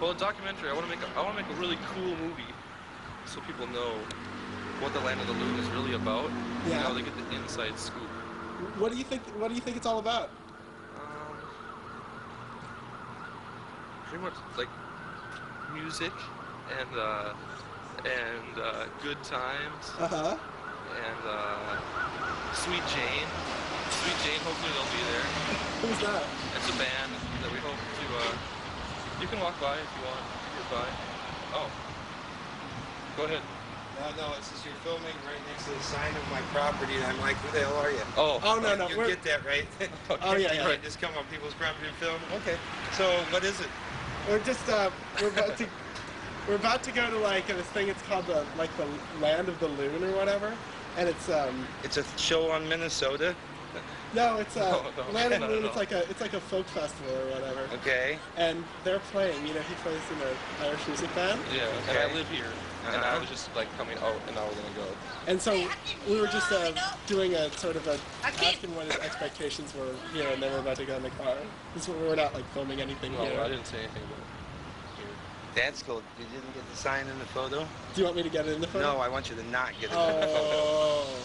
Well, a documentary. I want to make. A, I want to make a really cool movie, so people know what the Land of the Loon is really about. Yeah. Know, they get the inside scoop. What do you think? What do you think it's all about? Um, pretty much like music and uh, and uh, good times Uh huh. and uh, Sweet Jane. Sweet Jane. Hopefully they'll be there. Who's that? It's a band that we hope to. Uh, you can walk by if you want. Get by. Oh. Go ahead. No, no, it says you're filming right next to the sign of my property, and I'm like, who the hell are you? Oh. Oh no no. you We're, get that, right? Oh, yeah, yeah. Right, just come on people's property and film? Okay. So, what is it? we're just uh, we're about to we're about to go to like this thing. It's called the like the Land of the Loon or whatever, and it's um It's a show on Minnesota. No it's uh No, no, Land of the not. It's like a it's like a folk festival or whatever, Okay. and they're playing. You know, he plays in an Irish music band, Yeah. And I live here, and I Uh-huh. was just like coming out, and now we're gonna go. and so we were just uh, doing a sort of a asking what his expectations were here, and then we're about to go in the car. This we're not like filming anything No, here. I didn't say anything about it. That's cool. You didn't get the sign in the photo? Do you want me to get it in the photo? No, I want you to not get it in the photo.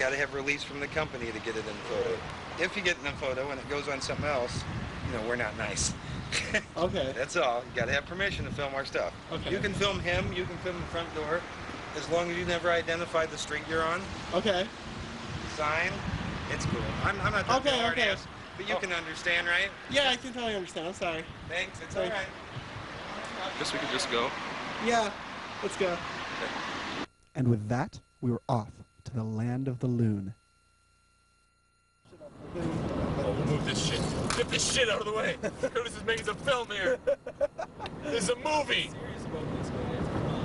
Got to have release from the company to get it in the photo. If you get in the photo and it goes on something else, you know, we're not nice. Okay. That's all. You got to have permission to film our stuff. Okay. You can film him, you can film the front door, as long as you never identify the street you're on. Okay. Sign, it's cool. I'm, I'm not talking Okay, hard okay. ass, but you Oh. can understand, right? Yeah, I can totally understand. I'm sorry. Thanks, it's Thank- all right. Guess we could just go. Yeah. Let's go. And with that, we were off to the land of the loon. Oh, we'll move this shit. Get this shit out of the way. Curtis is making some film here. This is a movie.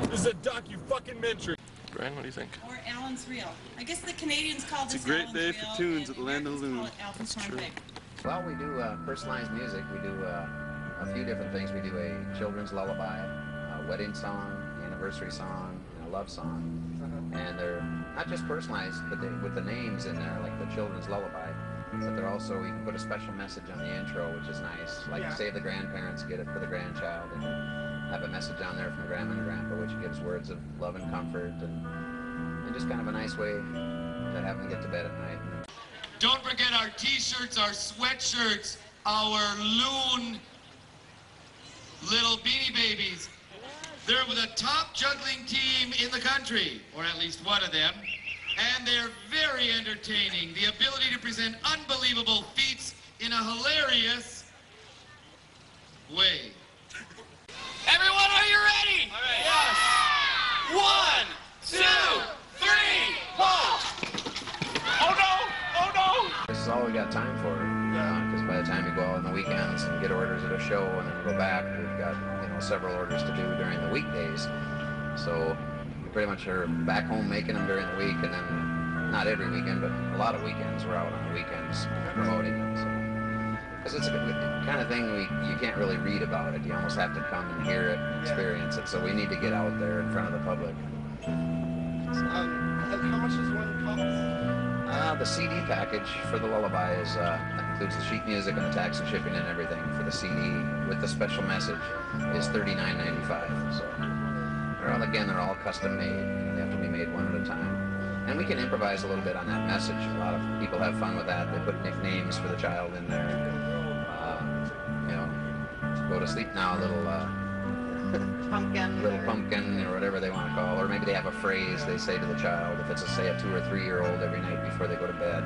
This is a docu fucking mentary. Brian, what do you think? Or Allen's Reel. I guess the Canadians call this It's a great Allen's day for tunes at the Land of the Loon. it That's true. Hornpipe. Well, we do uh, personalized music. We do uh, a few different things. We do a children's lullaby, a wedding song, anniversary song, and a love song. And they're not just personalized, but they, with the names in there, like the children's lullaby. But they're also, we can put a special message on the intro, which is nice. Like, Yeah. say the grandparents get it for the grandchild, and have a message on there from grandma and grandpa, which gives words of love and comfort, and, and just kind of a nice way to have them get to bed at night. Don't forget our t-shirts, our sweatshirts, our loon little beanie babies. They're with the top juggling team in the country, or at least one of them. And they're very entertaining. The ability to present unbelievable feats in a hilarious way. Everyone, are you ready? All right. Yes. One, two, three, pull! Oh no! Oh no! This is all we got time for. Because by the time we go out on the weekends and get orders at a show and then go back, we've got you know several orders to do during the weekdays. So we pretty much are back home making them during the week, and then not every weekend, but a lot of weekends we're out on the weekends promoting them. So. Because it's a good kind of thing we you can't really read about it. You almost have to come and hear it, and experience it. So we need to get out there in front of the public. Um, how much does one cost? Uh, the CD package for the lullaby is uh, includes the sheet music and the tax and shipping and everything for the CD with the special message is $39.95. So they're all again they're all custom made. They have to be made one at a time. And we can improvise a little bit on that message. A lot of people have fun with that. They put nicknames for the child in there. Uh, you know, go to sleep now, little uh, Pumpkin. little pumpkin or whatever they want to call, or maybe they have a phrase they say to the child. If it's a say a two or three year old every night before they go to bed,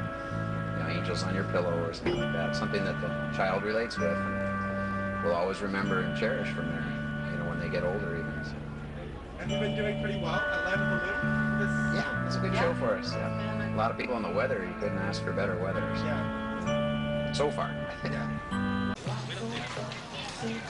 angels on your pillow or something like that. Something that the child relates with and will always remember and cherish from there. You know, when they get older even. So, Have you been doing pretty well at Land of the? This, yeah, it's a good show for us. Yeah. A lot of people in the weather. You couldn't ask for better weather. So, Yeah. so far. Yeah.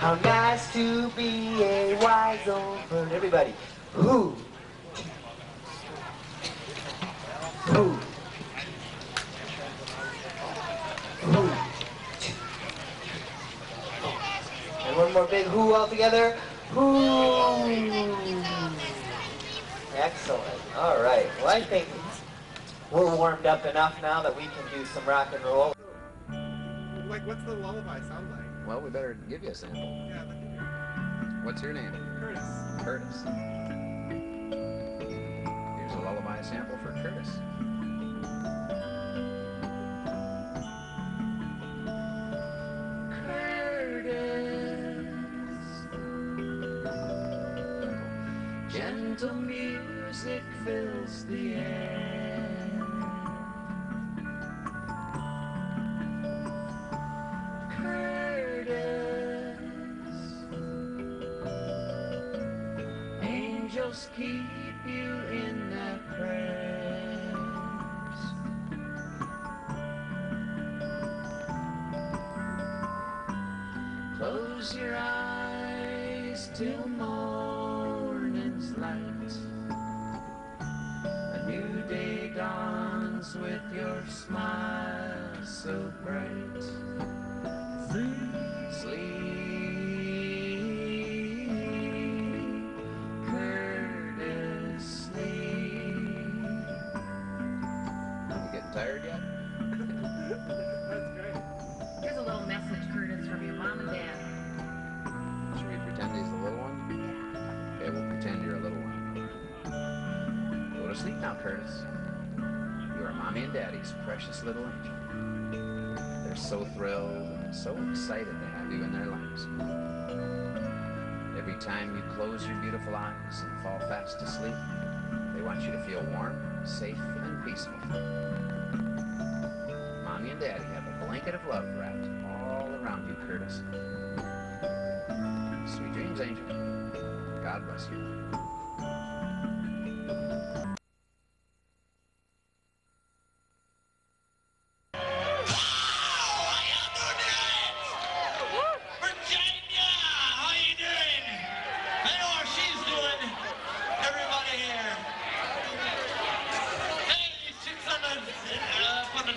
How nice to be a wise old bird. Everybody. Ooh. Ooh. Ooh. And one more big who all together. Who? Excellent. All right. Well, I think we're warmed up enough now that we can do some rock and roll. Like, what's the lullaby sound like? Well, we better give you a sample. Yeah, let me hear What's your name? Curtis. Curtis. Here's a lullaby sample for Curtis. Curtis. Gentle music fills the air. Keep you in their prayers. Close your eyes till morning's light. A new day dawns with your smile so bright. Sleep, tired yet? That's great. Here's a little message, Curtis, from your mom and dad. Should we pretend he's the little one? Yeah. Okay, we'll pretend you're a little one. Go to sleep now, Curtis. You are mommy and daddy's precious little angel. They're so thrilled and so excited to have you in their lives. Every time you close your beautiful eyes and fall fast asleep, they want you to feel warm, safe, and peaceful. Mommy and daddy have a blanket of love wrapped all around you, Curtis. Sweet dreams, Angel. God bless you.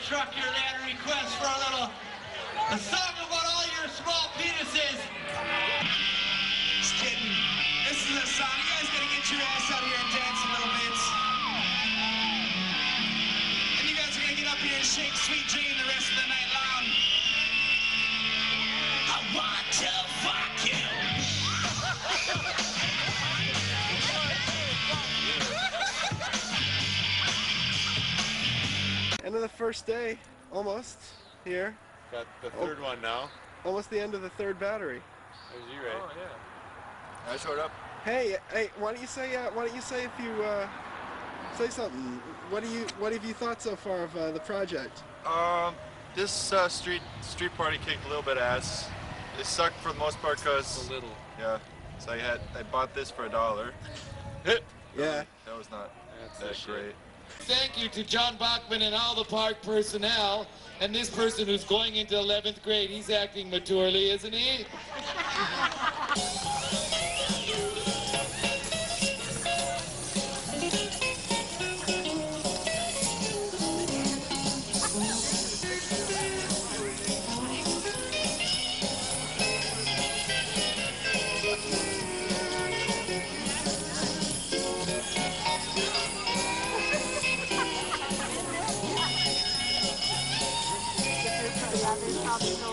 Truck had a request for a little a song about all your small penises. Just kidding. This is a song. You guys gotta get your ass out here and dance a little bit. And you guys are gonna get up here and shake Sweet Dream first day, almost here. Got the third one now. Almost the end of the third battery. There's you, right? Oh, yeah. I showed up. Hey, hey, why don't you say? Uh, why don't you say if you uh, say something? What do you? What have you thought so far of uh, the project? Um, this uh, street street party kicked a little bit of ass. It sucked for the most part because A because little. yeah. So I had I bought this for a dollar. Yeah. That was not That's the that shit. Thank you to John Bachman and all the park personnel, and this person who's going into 11th grade. He's acting maturely, isn't he? him in I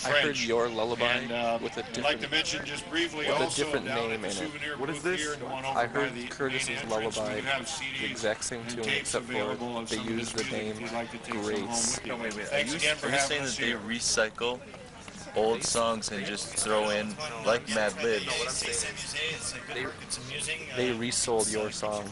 French. heard your lullaby and, uh, with a I'd different, like to mention just briefly with a different name in it. What is this? here and the one over I heard the Curtis's lullaby, the exact same and tune tapes except for they some of used this the name like to take some home Grace. No, wait, wait. Are Thanks you, again for are you having saying that they recycle old songs and just throw in, like Mad Libs, They, they resold your song.